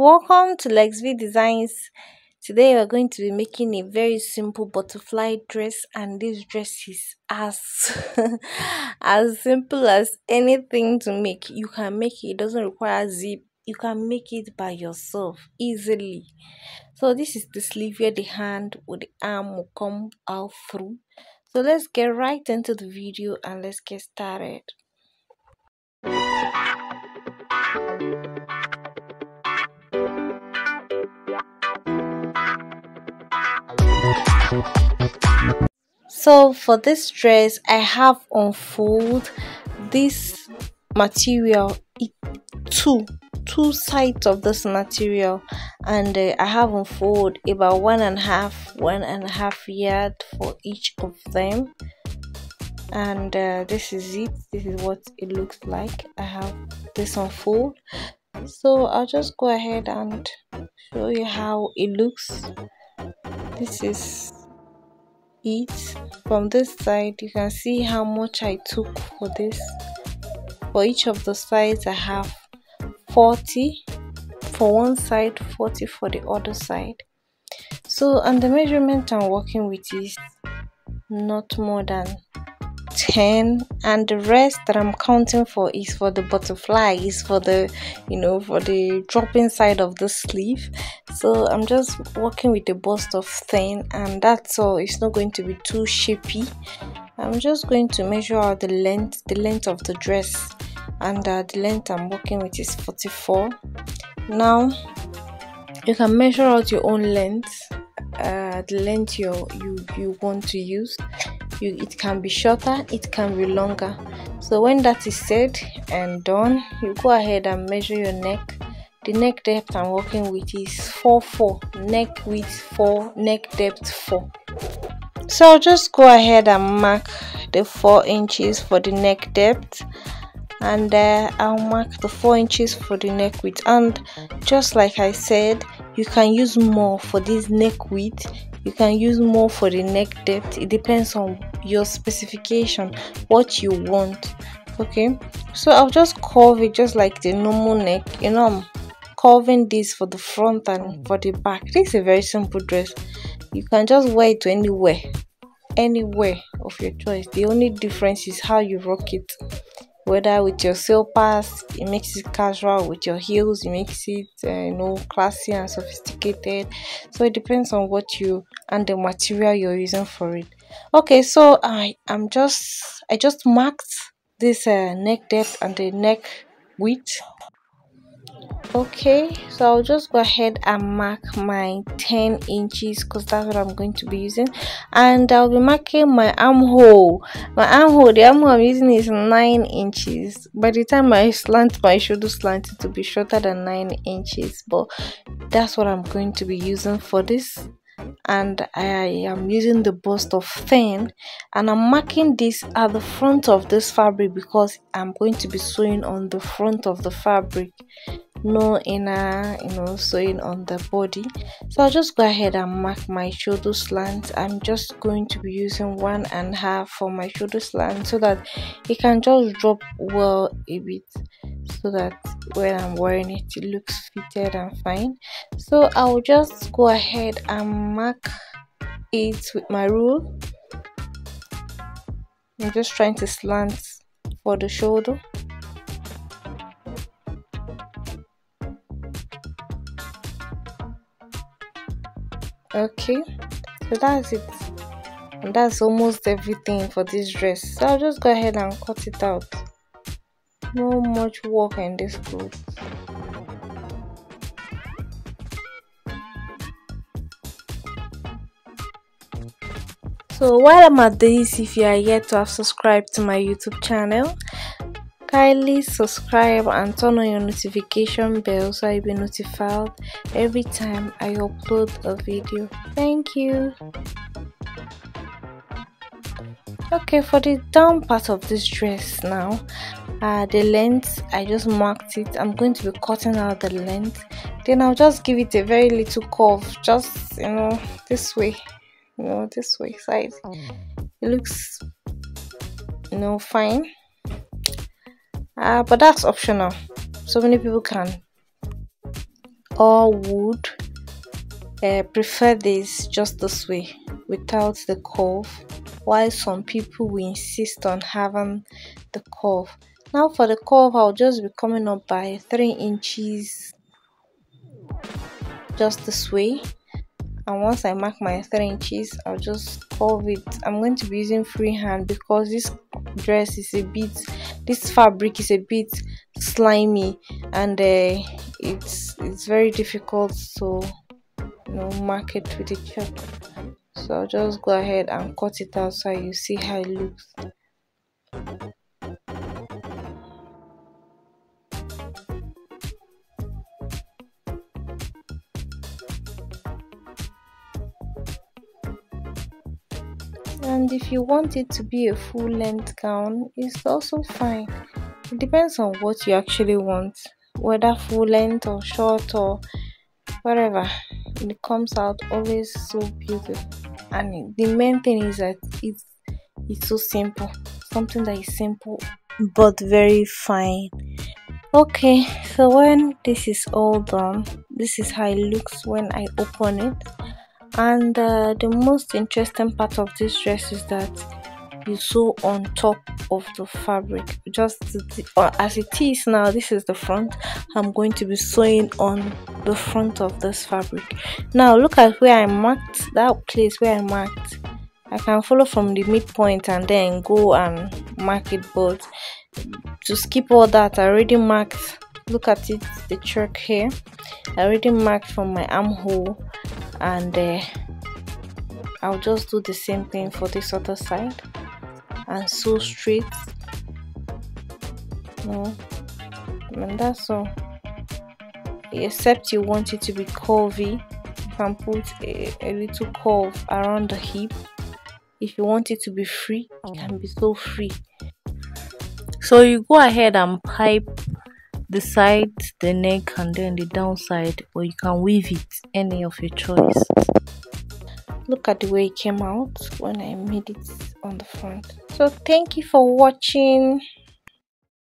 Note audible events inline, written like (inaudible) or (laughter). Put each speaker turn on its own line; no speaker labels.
Welcome to Lexvee Designs. Today we are going to be making a very simple butterfly dress and this dress is as (laughs) as simple as anything to make. You can make it, it doesn't require zip. You can make it by yourself easily. So this is the sleeve where the hand or the arm will come out through. So let's get right into the video and let's get started. So for this dress, I have unfold this material, two two sides of this material. And uh, I have unfold about one and a half one and a half yard for each of them. And uh, this is it. This is what it looks like. I have this unfold so I'll just go ahead and show you how it looks. This is from this side you can see how much I took for this. For each of the sides I have 40 for one side 40 for the other side. So and the measurement I'm working with is not more than 10 and the rest that I'm counting for is for the butterfly is for the you know for the dropping side of the sleeve. So I'm just working with a bust of 10 and that's all. It's not going to be too shapy I'm just going to measure out the length the length of the dress and uh, the length I'm working with is 44 now you can measure out your own length uh, the length you you you want to use you it can be shorter it can be longer. So when that is said and done you go ahead and measure your neck. The neck depth I'm working with is 4 4 neck width 4 neck depth 4 so I'll just go ahead and mark the 4 inches for the neck depth and uh, I'll mark the 4 inches for the neck width. And just like I said you can use more for this neck width you can use more for the neck depth. It depends on your specification what you want okay? So I'll just curve it just like the normal neck. You know I'm curving this for the front and for the back. This is a very simple dress. You can just wear it to anywhere anywhere of your choice. The only difference is how you rock it whether with your slippers it makes it casual with your heels it makes it uh, you know classy and sophisticated. So it depends on what you and the material you're using for it. Okay so i am just i just marked this uh, neck depth and the neck width okay so i'll just go ahead and mark my 10 inches because that's what i'm going to be using. And i'll be marking my armhole. My armhole the armhole i'm using is 9 inches. By the time i slant my shoulder slant it will be shorter than 9 inches. But that's what i'm going to be using for this. And I am using the bust of 10 and I'm marking this at the front of this fabric because I'm going to be sewing on the front of the fabric no inner you know sewing on the body. So i'll just go ahead and mark my shoulder slant i'm just going to be using one and a half for my shoulder slant so that it can just drop well a bit so that when i'm wearing it it looks fitted and fine. So i'll just go ahead and mark it with my rule. I'm just trying to slant for the shoulder okay. So that's it. And that's almost everything for this dress. So i'll just go ahead and cut it out. No much work in this clothes. So while i'm at this if you are yet to have subscribed to my youtube channel kindly subscribe and turn on your notification bell so you'll be notified every time i upload a video. Thank you. Okay for the down part of this dress now uh, the length i just marked it. I'm going to be cutting out the length. Then i'll just give it a very little curve just you know this way you know this way side it looks you know fine uh, but that's optional. So many people can. Or would uh, prefer this just this way without the curve while some people will insist on having the curve. Now for the curve i'll just be coming up by three inches just this way. And once I mark my 3 inches I'll just curve it. I'm going to be using freehand because this dress is a bit this fabric is a bit slimy and uh, it's it's very difficult to you know mark it with a chalk so I'll just go ahead and cut it out so you see how it looks and if you want it to be a full length gown it's also fine. It depends on what you actually want whether full length or short or whatever. It comes out always so beautiful. And the main thing is that it's it's so simple something that is simple but very fine. Okay so when this is all done this is how it looks when i open it and uh, the most interesting part of this dress is that you sew on top of the fabric. Just uh, as it is now this is the front. I'm going to be sewing on the front of this fabric. Now look at where i marked that place where i marked i can follow from the midpoint and then go and mark it but to skip all that i already marked look at it the check here. I already marked from my armhole and uh, I'll just do the same thing for this other side. And sew straight. No. And that's all except you want it to be curvy you can put a, a little curve around the hip. If you want it to be free it can be so free. So you go ahead and pipe the side the neck and then the downside or you can weave it any of your choice. Look at the way it came out when i made it on the front. So thank you for watching